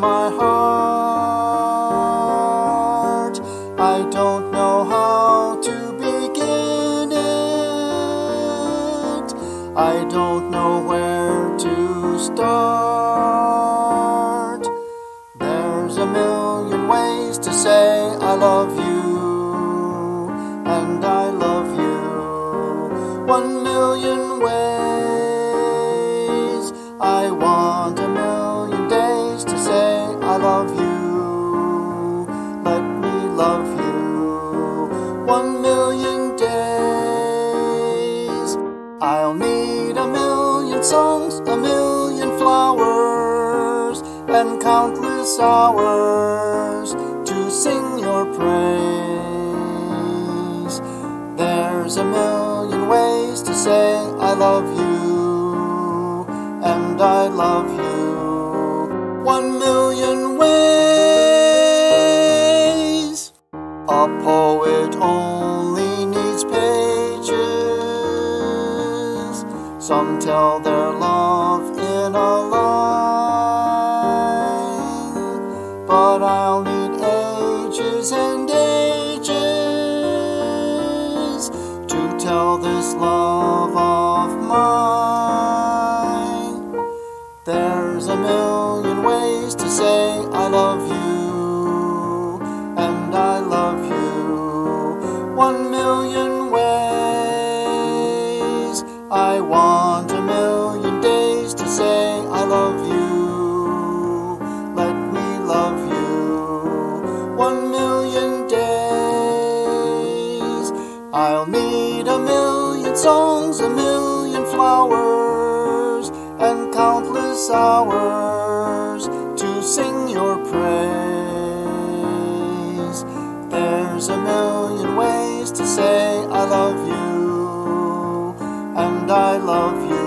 my heart. I don't know how to begin it. I don't know where to start. There's a million ways to say I love you, and I love you. One million ways I want. I'll need a million songs, a million flowers, and countless hours to sing your praise. There's a million ways to say I love you, and I love you. One million ways. A poet only Some tell their love in a line, but I'll need ages and One million days. I'll need a million songs, a million flowers, and countless hours to sing your praise. There's a million ways to say I love you, and I love you.